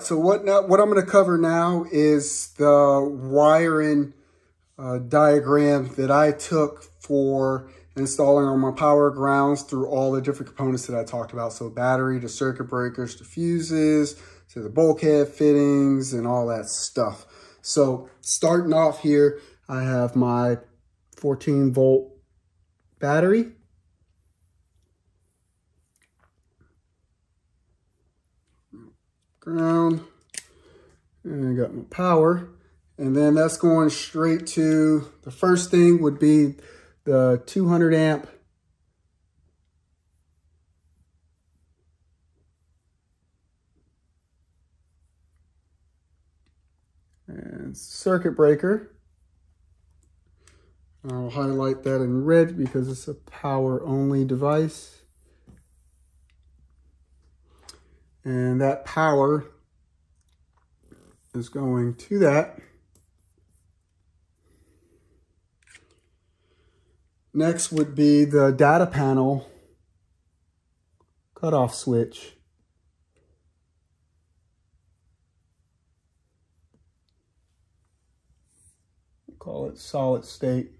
Right, so what now? What I'm going to cover now is the wiring uh, diagram that I took for installing on my power grounds through all the different components that I talked about. So battery to circuit breakers to fuses to the bulkhead fittings and all that stuff. So starting off here, I have my 14 volt battery. And I got my power. And then that's going straight to, the first thing would be the 200 amp and circuit breaker. I'll highlight that in red because it's a power only device. And that power is going to that. Next would be the data panel cutoff switch. Call it solid state.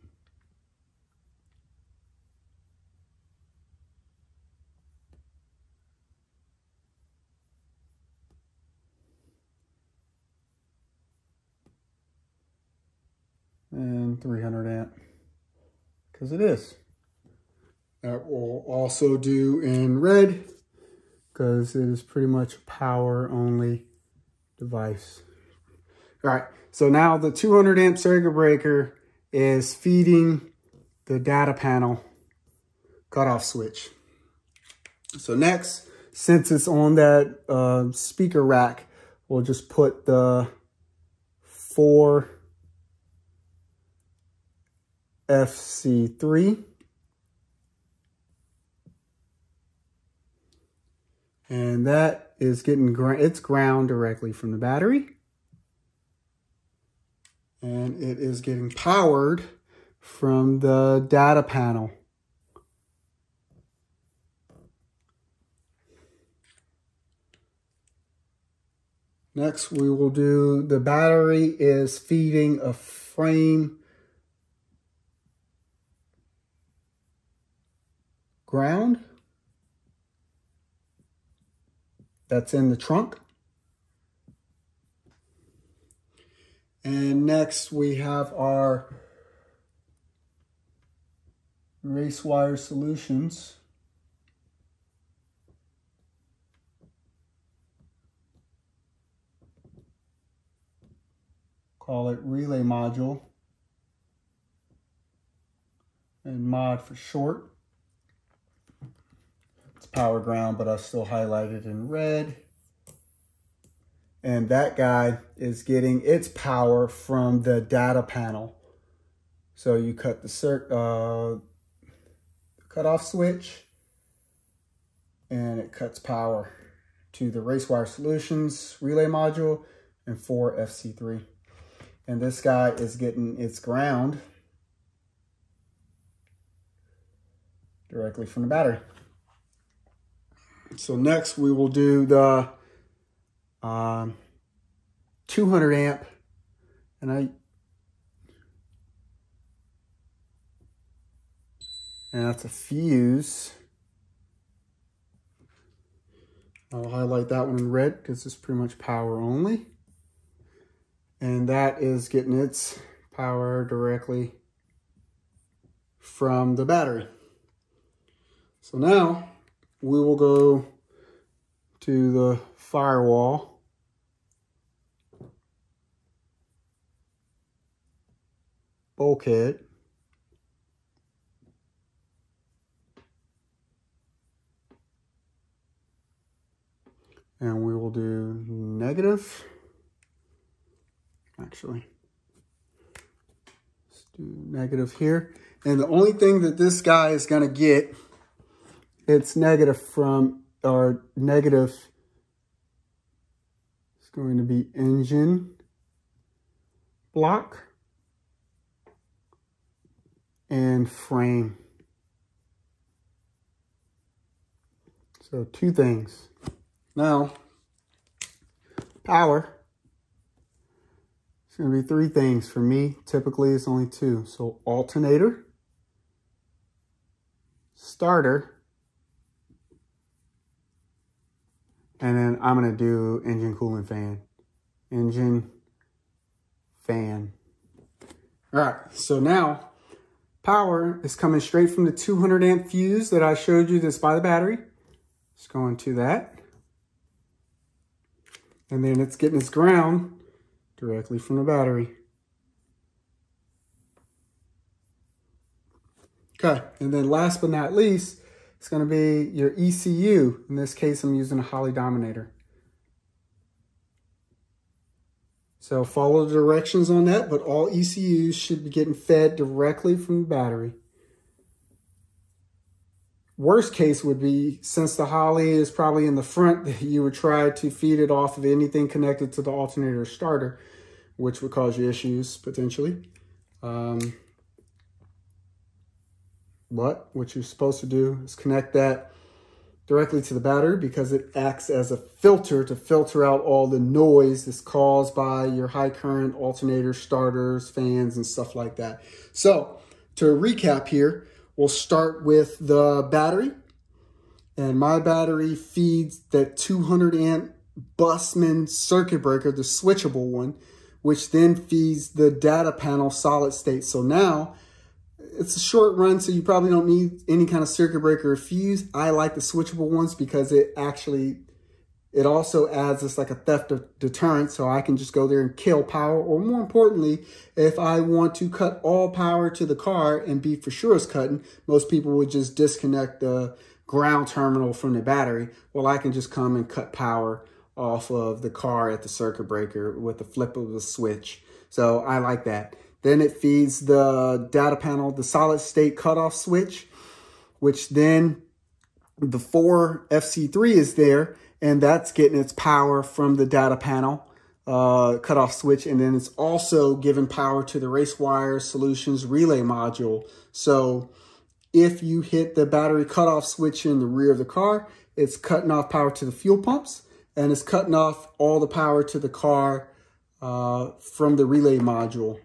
And 300 amp because it is. That will also do in red because it is pretty much a power only device. All right, so now the 200 amp circuit breaker is feeding the data panel cutoff switch. So next, since it's on that uh, speaker rack, we'll just put the four FC3. And that is getting, it's ground directly from the battery. And it is getting powered from the data panel. Next, we will do, the battery is feeding a frame ground that's in the trunk. And next we have our RaceWire Solutions. Call it relay module and mod for short power ground, but I still highlighted in red. And that guy is getting its power from the data panel. So you cut the cert, uh, cutoff switch and it cuts power to the RaceWire Solutions relay module and 4FC3. And this guy is getting its ground directly from the battery. So next we will do the um, 200 amp and I and that's a fuse. I'll highlight that one in red because it's pretty much power only. And that is getting its power directly from the battery. So now we will go to the firewall. Bulkhead. And we will do negative. Actually, let's do negative here. And the only thing that this guy is going to get it's negative from, or negative, it's going to be engine block and frame. So two things. Now, power. It's going to be three things. For me, typically it's only two. So alternator, starter, and then I'm going to do engine cooling fan. Engine fan. All right, so now power is coming straight from the 200 amp fuse that I showed you that's by the battery. It's going to that. And then it's getting its ground directly from the battery. Okay, and then last but not least, it's going to be your ECU. In this case, I'm using a Holley Dominator. So follow the directions on that, but all ECUs should be getting fed directly from the battery. Worst case would be, since the Holley is probably in the front, that you would try to feed it off of anything connected to the alternator starter, which would cause you issues potentially. Um, but what you're supposed to do is connect that directly to the battery because it acts as a filter to filter out all the noise that's caused by your high current alternator starters, fans, and stuff like that. So to recap here, we'll start with the battery. And my battery feeds that 200 amp Bussmann circuit breaker, the switchable one, which then feeds the data panel solid state. So now it's a short run, so you probably don't need any kind of circuit breaker or fuse. I like the switchable ones because it actually, it also adds this like a theft of deterrent, so I can just go there and kill power. Or more importantly, if I want to cut all power to the car and be for sure it's cutting, most people would just disconnect the ground terminal from the battery. Well, I can just come and cut power off of the car at the circuit breaker with the flip of the switch. So I like that. Then it feeds the data panel, the solid state cutoff switch, which then the 4 FC3 is there, and that's getting its power from the data panel uh, cutoff switch. And then it's also giving power to the RaceWire Solutions relay module. So if you hit the battery cutoff switch in the rear of the car, it's cutting off power to the fuel pumps and it's cutting off all the power to the car uh, from the relay module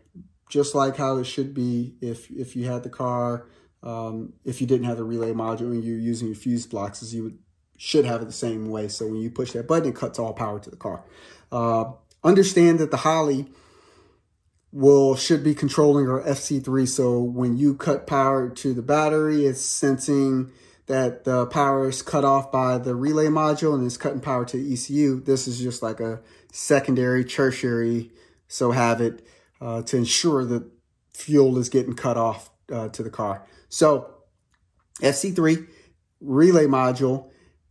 just like how it should be if, if you had the car, um, if you didn't have the relay module and you're using your fuse blocks, as you would, should have it the same way. So when you push that button, it cuts all power to the car. Uh, understand that the Holley will should be controlling our FC3. So when you cut power to the battery, it's sensing that the power is cut off by the relay module and it's cutting power to the ECU. This is just like a secondary, tertiary, so have it uh, to ensure that fuel is getting cut off uh, to the car. So FC3 relay module,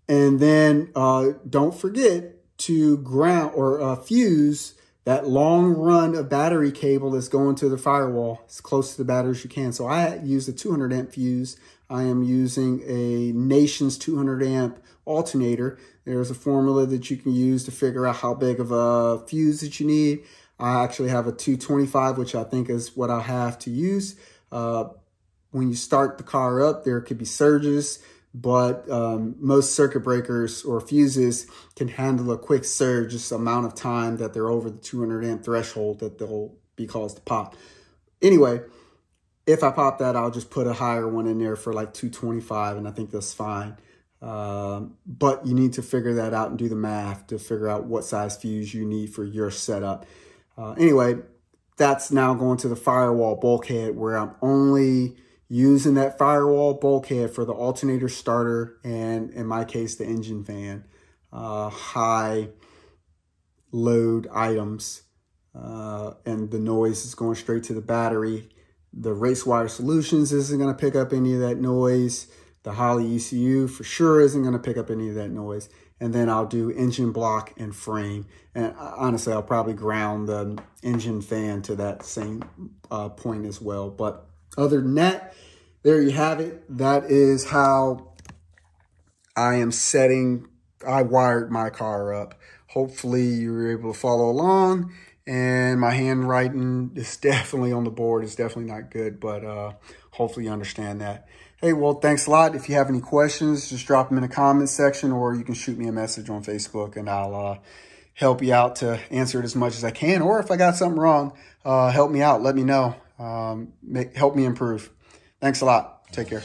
and then uh, don't forget to ground or uh, fuse that long run of battery cable that's going to the firewall as close to the battery as you can. So I use a 200 amp fuse. I am using a Nations 200 amp alternator. There's a formula that you can use to figure out how big of a fuse that you need. I actually have a 225, which I think is what I have to use. Uh, when you start the car up, there could be surges, but um, most circuit breakers or fuses can handle a quick surge, just amount of time that they're over the 200 amp threshold that they'll be caused to pop. Anyway, if I pop that, I'll just put a higher one in there for like 225, and I think that's fine. Um, but you need to figure that out and do the math to figure out what size fuse you need for your setup. Uh, anyway, that's now going to the firewall bulkhead where I'm only using that firewall bulkhead for the alternator starter and in my case, the engine fan, uh, high load items. Uh, and the noise is going straight to the battery. The RaceWire Solutions isn't going to pick up any of that noise. The Holley ECU for sure isn't going to pick up any of that noise and then I'll do engine block and frame. And uh, honestly, I'll probably ground the engine fan to that same uh, point as well. But other than that, there you have it. That is how I am setting, I wired my car up. Hopefully you were able to follow along and my handwriting is definitely on the board. It's definitely not good, but uh, hopefully you understand that. Hey, well, thanks a lot. If you have any questions, just drop them in the comments section or you can shoot me a message on Facebook and I'll uh, help you out to answer it as much as I can. Or if I got something wrong, uh, help me out. Let me know. Um, make, help me improve. Thanks a lot. Take care.